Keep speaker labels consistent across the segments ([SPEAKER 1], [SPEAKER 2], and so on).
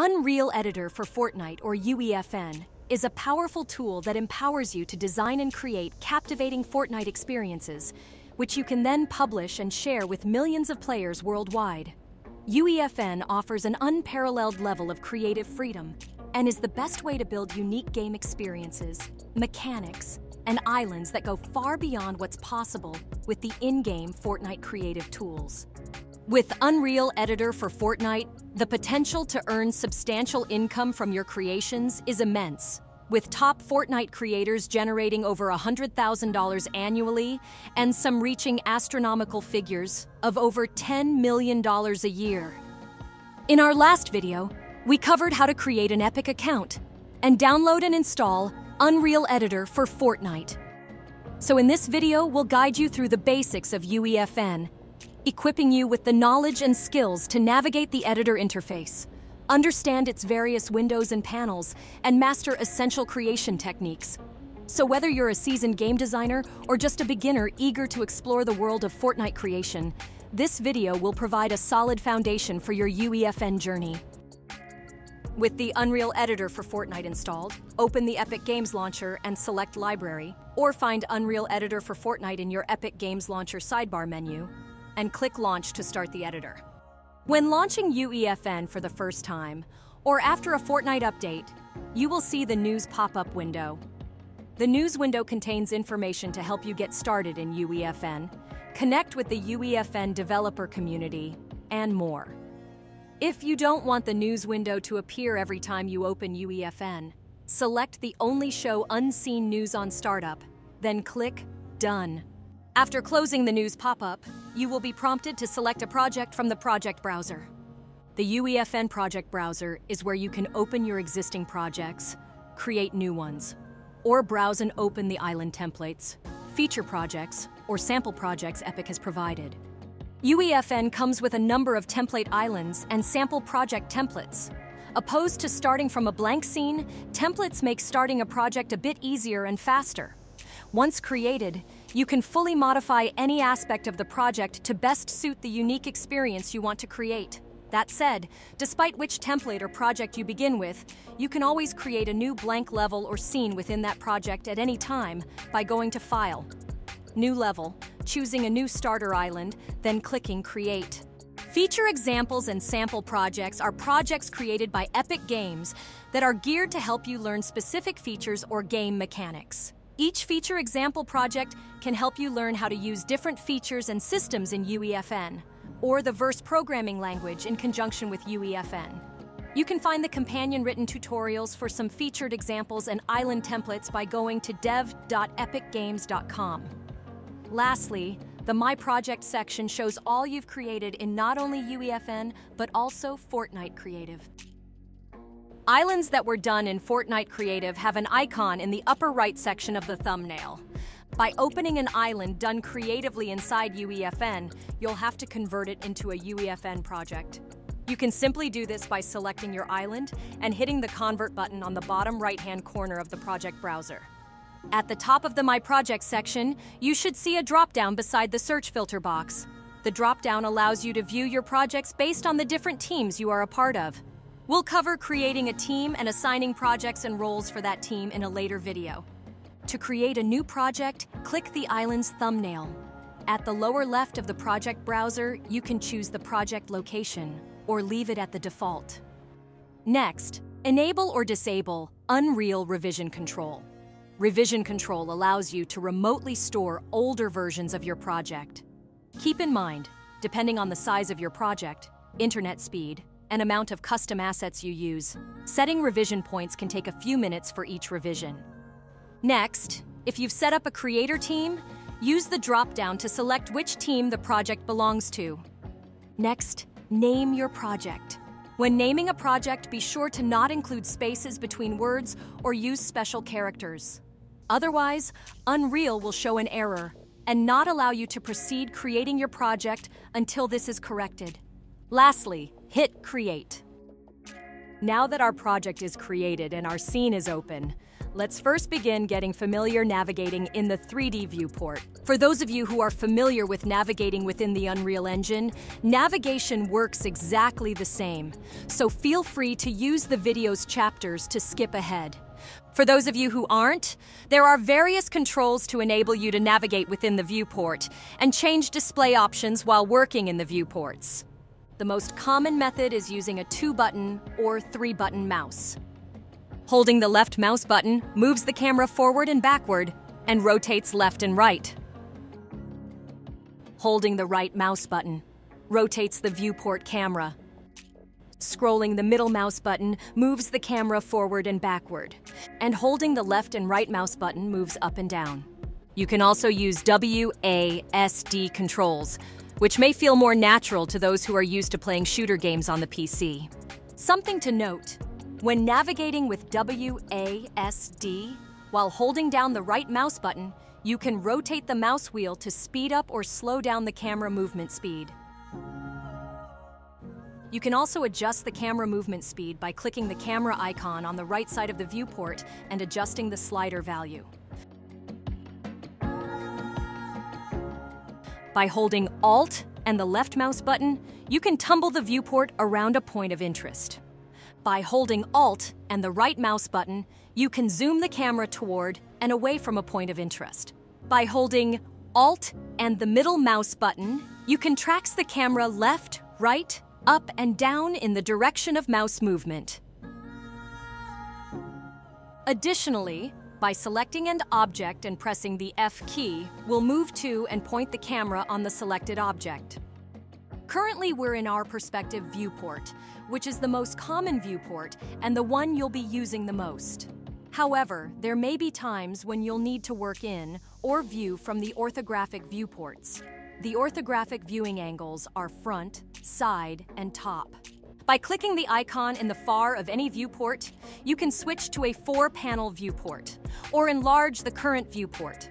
[SPEAKER 1] Unreal Editor for Fortnite, or UEFN, is a powerful tool that empowers you to design and create captivating Fortnite experiences, which you can then publish and share with millions of players worldwide. UEFN offers an unparalleled level of creative freedom and is the best way to build unique game experiences, mechanics, and islands that go far beyond what's possible with the in game Fortnite creative tools. With Unreal Editor for Fortnite, the potential to earn substantial income from your creations is immense, with top Fortnite creators generating over $100,000 annually and some reaching astronomical figures of over $10 million a year. In our last video, we covered how to create an Epic account and download and install Unreal Editor for Fortnite. So in this video, we'll guide you through the basics of UEFN equipping you with the knowledge and skills to navigate the editor interface, understand its various windows and panels, and master essential creation techniques. So whether you're a seasoned game designer or just a beginner eager to explore the world of Fortnite creation, this video will provide a solid foundation for your UEFN journey. With the Unreal Editor for Fortnite installed, open the Epic Games Launcher and select Library, or find Unreal Editor for Fortnite in your Epic Games Launcher sidebar menu, and click Launch to start the editor. When launching UEFN for the first time, or after a Fortnite update, you will see the News pop-up window. The News window contains information to help you get started in UEFN, connect with the UEFN developer community, and more. If you don't want the News window to appear every time you open UEFN, select the Only Show Unseen News on Startup, then click Done. After closing the News pop-up, you will be prompted to select a project from the project browser. The UEFN project browser is where you can open your existing projects, create new ones, or browse and open the island templates, feature projects, or sample projects Epic has provided. UEFN comes with a number of template islands and sample project templates. Opposed to starting from a blank scene, templates make starting a project a bit easier and faster. Once created, you can fully modify any aspect of the project to best suit the unique experience you want to create. That said, despite which template or project you begin with, you can always create a new blank level or scene within that project at any time by going to File, New Level, choosing a new starter island, then clicking Create. Feature examples and sample projects are projects created by Epic Games that are geared to help you learn specific features or game mechanics. Each feature example project can help you learn how to use different features and systems in UEFN, or the verse programming language in conjunction with UEFN. You can find the companion written tutorials for some featured examples and island templates by going to dev.epicgames.com. Lastly, the My Project section shows all you've created in not only UEFN, but also Fortnite Creative. Islands that were done in Fortnite Creative have an icon in the upper right section of the thumbnail. By opening an island done creatively inside UEFN, you'll have to convert it into a UEFN project. You can simply do this by selecting your island and hitting the Convert button on the bottom right-hand corner of the project browser. At the top of the My Project section, you should see a drop-down beside the search filter box. The drop-down allows you to view your projects based on the different teams you are a part of. We'll cover creating a team and assigning projects and roles for that team in a later video. To create a new project, click the island's thumbnail. At the lower left of the project browser, you can choose the project location, or leave it at the default. Next, enable or disable Unreal Revision Control. Revision Control allows you to remotely store older versions of your project. Keep in mind, depending on the size of your project, internet speed, and amount of custom assets you use. Setting revision points can take a few minutes for each revision. Next, if you've set up a creator team, use the drop-down to select which team the project belongs to. Next, name your project. When naming a project, be sure to not include spaces between words or use special characters. Otherwise, Unreal will show an error and not allow you to proceed creating your project until this is corrected. Lastly, hit Create. Now that our project is created and our scene is open, Let's first begin getting familiar navigating in the 3D viewport. For those of you who are familiar with navigating within the Unreal Engine, navigation works exactly the same, so feel free to use the video's chapters to skip ahead. For those of you who aren't, there are various controls to enable you to navigate within the viewport and change display options while working in the viewports. The most common method is using a two-button or three-button mouse. Holding the left mouse button moves the camera forward and backward and rotates left and right. Holding the right mouse button rotates the viewport camera. Scrolling the middle mouse button moves the camera forward and backward. And holding the left and right mouse button moves up and down. You can also use WASD controls, which may feel more natural to those who are used to playing shooter games on the PC. Something to note when navigating with WASD, while holding down the right mouse button, you can rotate the mouse wheel to speed up or slow down the camera movement speed. You can also adjust the camera movement speed by clicking the camera icon on the right side of the viewport and adjusting the slider value. By holding Alt and the left mouse button, you can tumble the viewport around a point of interest. By holding Alt and the right mouse button, you can zoom the camera toward and away from a point of interest. By holding Alt and the middle mouse button, you can tracks the camera left, right, up and down in the direction of mouse movement. Additionally, by selecting an object and pressing the F key, we'll move to and point the camera on the selected object. Currently, we're in our perspective viewport, which is the most common viewport and the one you'll be using the most. However, there may be times when you'll need to work in or view from the orthographic viewports. The orthographic viewing angles are front, side, and top. By clicking the icon in the far of any viewport, you can switch to a four-panel viewport, or enlarge the current viewport.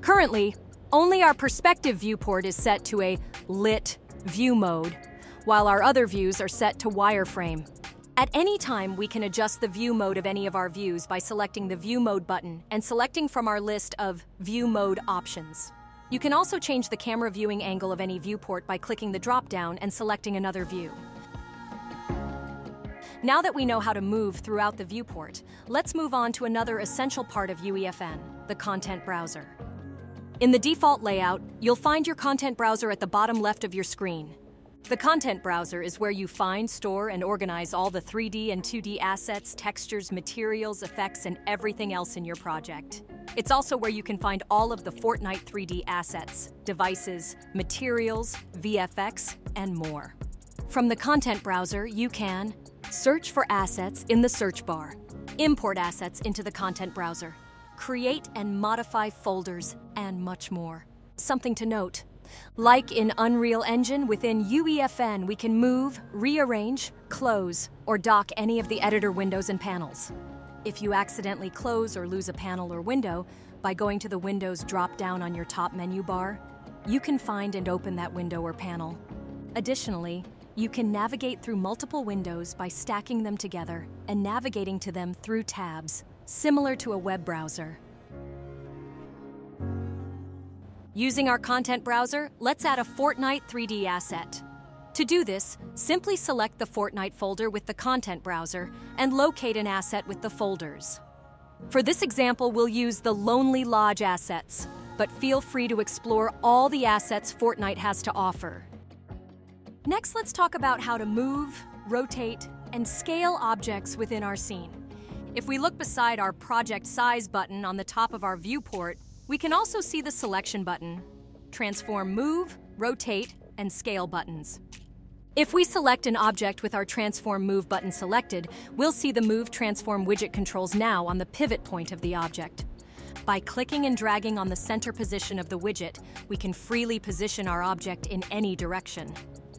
[SPEAKER 1] Currently, only our perspective viewport is set to a lit view mode, while our other views are set to wireframe. At any time, we can adjust the view mode of any of our views by selecting the View Mode button and selecting from our list of View Mode options. You can also change the camera viewing angle of any viewport by clicking the drop-down and selecting another view. Now that we know how to move throughout the viewport, let's move on to another essential part of UEFN, the content browser. In the default layout, you'll find your content browser at the bottom left of your screen. The content browser is where you find, store, and organize all the 3D and 2D assets, textures, materials, effects, and everything else in your project. It's also where you can find all of the Fortnite 3D assets, devices, materials, VFX, and more. From the content browser, you can search for assets in the search bar, import assets into the content browser, create and modify folders, and much more. Something to note. Like in Unreal Engine, within UEFN we can move, rearrange, close, or dock any of the editor windows and panels. If you accidentally close or lose a panel or window, by going to the Windows drop-down on your top menu bar, you can find and open that window or panel. Additionally, you can navigate through multiple windows by stacking them together and navigating to them through tabs, similar to a web browser. Using our content browser, let's add a Fortnite 3D asset. To do this, simply select the Fortnite folder with the content browser and locate an asset with the folders. For this example, we'll use the Lonely Lodge assets, but feel free to explore all the assets Fortnite has to offer. Next, let's talk about how to move, rotate, and scale objects within our scene. If we look beside our Project Size button on the top of our viewport, we can also see the Selection button, Transform Move, Rotate, and Scale buttons. If we select an object with our Transform Move button selected, we'll see the Move Transform widget controls now on the pivot point of the object. By clicking and dragging on the center position of the widget, we can freely position our object in any direction.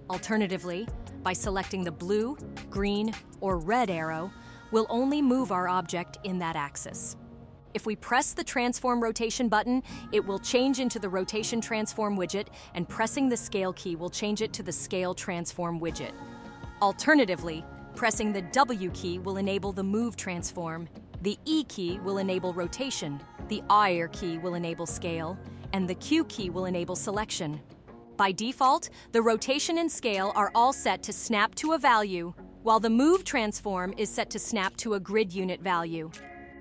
[SPEAKER 1] Alternatively, by selecting the blue, green, or red arrow, we'll only move our object in that axis. If we press the Transform Rotation button, it will change into the Rotation Transform widget, and pressing the Scale key will change it to the Scale Transform widget. Alternatively, pressing the W key will enable the Move Transform, The E key will enable rotation, the IR key will enable scale, and the Q key will enable selection. By default, the rotation and scale are all set to snap to a value, while the move transform is set to snap to a grid unit value.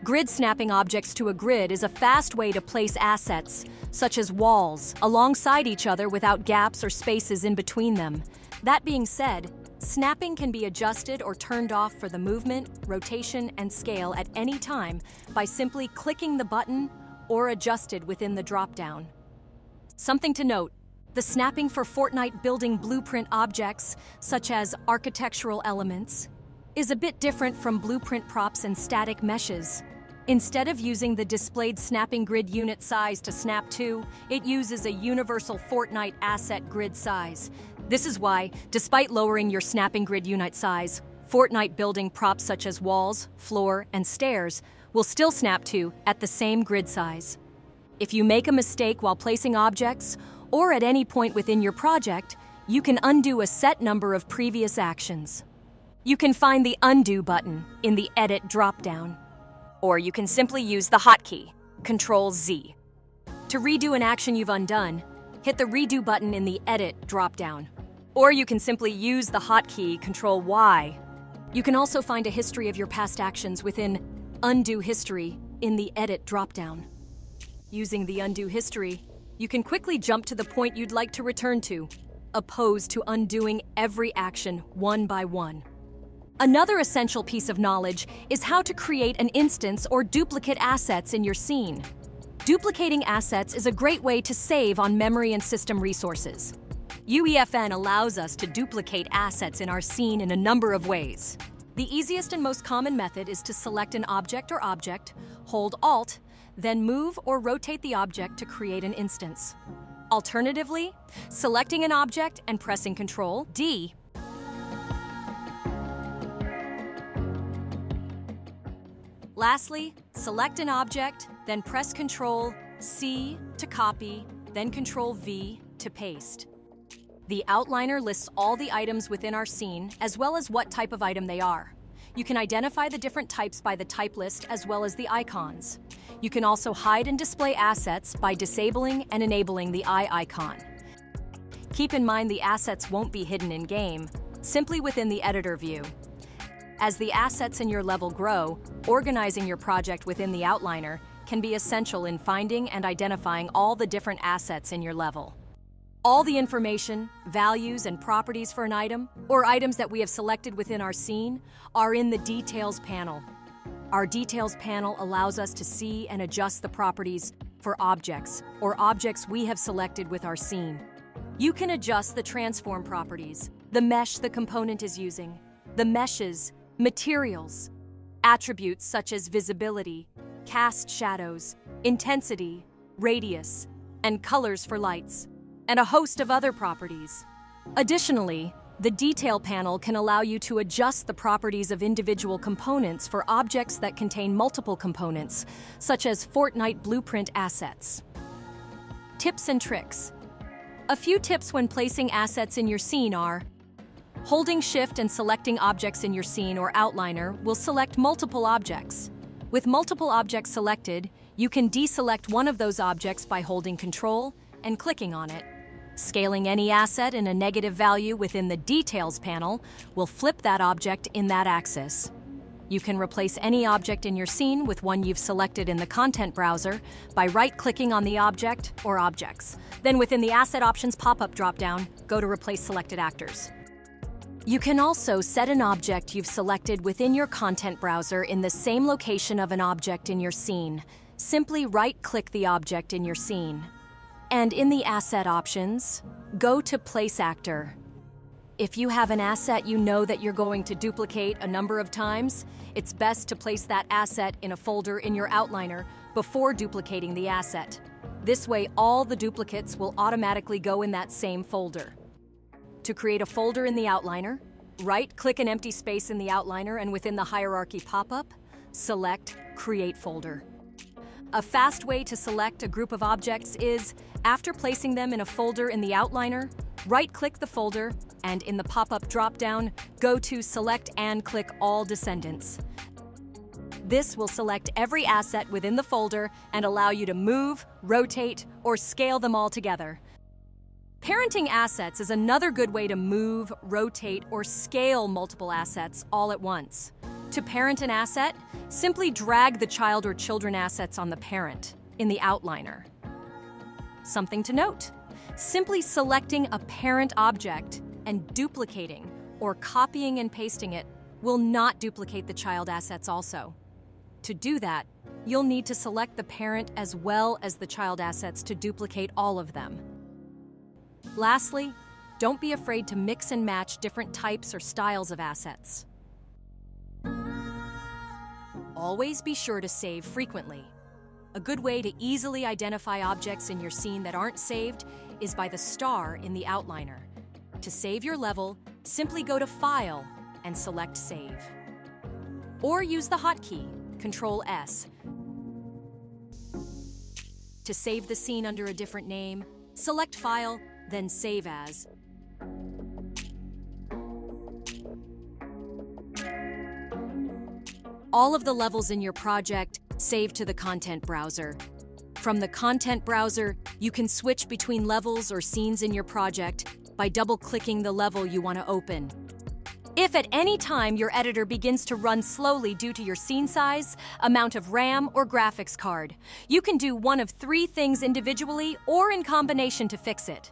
[SPEAKER 1] Grid snapping objects to a grid is a fast way to place assets, such as walls, alongside each other without gaps or spaces in between them. That being said, snapping can be adjusted or turned off for the movement, rotation, and scale at any time by simply clicking the button or adjusted within the dropdown. Something to note, the snapping for Fortnite building blueprint objects, such as architectural elements, is a bit different from blueprint props and static meshes. Instead of using the displayed snapping grid unit size to snap to, it uses a universal Fortnite asset grid size. This is why, despite lowering your snapping grid unit size, Fortnite building props such as walls, floor, and stairs will still snap to at the same grid size. If you make a mistake while placing objects, or at any point within your project, you can undo a set number of previous actions. You can find the Undo button in the Edit dropdown. Or you can simply use the hotkey, Control Z. To redo an action you've undone, hit the Redo button in the Edit dropdown. Or you can simply use the hotkey, Control Y. You can also find a history of your past actions within Undo History in the Edit dropdown. Using the Undo History, you can quickly jump to the point you'd like to return to, opposed to undoing every action one by one. Another essential piece of knowledge is how to create an instance or duplicate assets in your scene. Duplicating assets is a great way to save on memory and system resources. UEFN allows us to duplicate assets in our scene in a number of ways. The easiest and most common method is to select an object or object, hold Alt, then move or rotate the object to create an instance. Alternatively, selecting an object and pressing Ctrl D Lastly, select an object, then press Ctrl C to copy, then Ctrl V to paste. The outliner lists all the items within our scene, as well as what type of item they are. You can identify the different types by the type list as well as the icons. You can also hide and display assets by disabling and enabling the eye icon. Keep in mind the assets won't be hidden in-game, simply within the editor view. As the assets in your level grow, organizing your project within the outliner can be essential in finding and identifying all the different assets in your level. All the information, values, and properties for an item, or items that we have selected within our scene, are in the Details panel. Our Details panel allows us to see and adjust the properties for objects, or objects we have selected with our scene. You can adjust the transform properties, the mesh the component is using, the meshes, Materials. Attributes such as visibility, cast shadows, intensity, radius, and colors for lights, and a host of other properties. Additionally, the Detail panel can allow you to adjust the properties of individual components for objects that contain multiple components, such as Fortnite Blueprint assets. Tips and tricks. A few tips when placing assets in your scene are Holding Shift and selecting objects in your scene or outliner will select multiple objects. With multiple objects selected, you can deselect one of those objects by holding Control and clicking on it. Scaling any asset in a negative value within the Details panel will flip that object in that axis. You can replace any object in your scene with one you've selected in the content browser by right-clicking on the object or objects. Then within the Asset Options pop-up dropdown, go to Replace Selected Actors. You can also set an object you've selected within your content browser in the same location of an object in your scene. Simply right-click the object in your scene. And in the Asset options, go to Place Actor. If you have an asset you know that you're going to duplicate a number of times, it's best to place that asset in a folder in your outliner before duplicating the asset. This way, all the duplicates will automatically go in that same folder. To create a folder in the outliner, right-click an empty space in the outliner and within the hierarchy pop-up, select Create Folder. A fast way to select a group of objects is, after placing them in a folder in the outliner, right-click the folder, and in the pop-up drop-down, go to Select and click All Descendants. This will select every asset within the folder and allow you to move, rotate, or scale them all together. Parenting assets is another good way to move, rotate, or scale multiple assets all at once. To parent an asset, simply drag the child or children assets on the parent in the outliner. Something to note simply selecting a parent object and duplicating or copying and pasting it will not duplicate the child assets also. To do that, you'll need to select the parent as well as the child assets to duplicate all of them. Lastly, don't be afraid to mix and match different types or styles of assets. Always be sure to save frequently. A good way to easily identify objects in your scene that aren't saved is by the star in the outliner. To save your level, simply go to File and select Save. Or use the hotkey, Control S. To save the scene under a different name, select File, then Save As. All of the levels in your project save to the content browser. From the content browser, you can switch between levels or scenes in your project by double-clicking the level you want to open. If at any time your editor begins to run slowly due to your scene size, amount of RAM, or graphics card, you can do one of three things individually or in combination to fix it.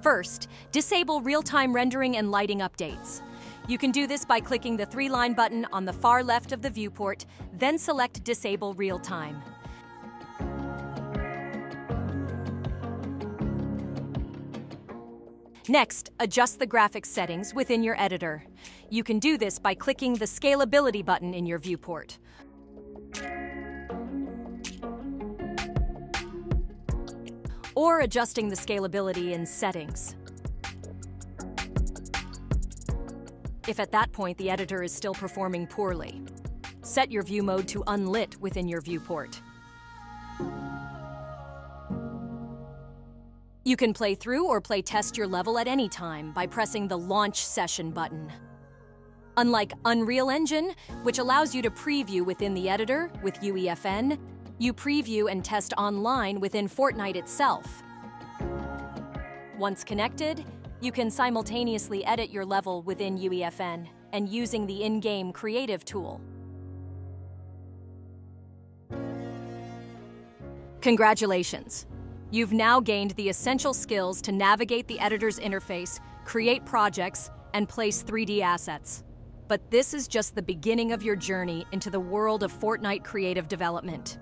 [SPEAKER 1] First, disable real-time rendering and lighting updates. You can do this by clicking the three-line button on the far left of the viewport, then select Disable Real-Time. Next, adjust the graphics settings within your editor. You can do this by clicking the Scalability button in your viewport. Or adjusting the scalability in Settings. If at that point the editor is still performing poorly. Set your view mode to unlit within your viewport. You can play through or play test your level at any time by pressing the Launch Session button. Unlike Unreal Engine, which allows you to preview within the editor with UEFN, you preview and test online within Fortnite itself. Once connected, you can simultaneously edit your level within UEFN and using the in-game creative tool. Congratulations! You've now gained the essential skills to navigate the editor's interface, create projects, and place 3D assets. But this is just the beginning of your journey into the world of Fortnite creative development.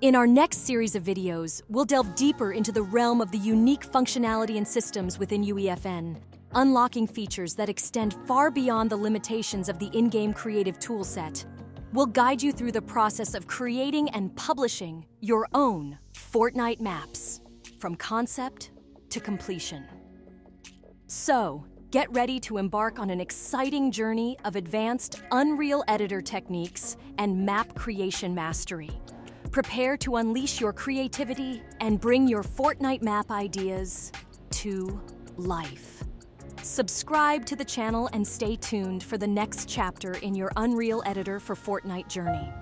[SPEAKER 1] In our next series of videos, we'll delve deeper into the realm of the unique functionality and systems within UEFN, unlocking features that extend far beyond the limitations of the in-game creative toolset. We'll guide you through the process of creating and publishing your own Fortnite maps, from concept to completion. So, get ready to embark on an exciting journey of advanced Unreal Editor techniques and map creation mastery. Prepare to unleash your creativity and bring your Fortnite map ideas to life. Subscribe to the channel and stay tuned for the next chapter in your Unreal Editor for Fortnite journey.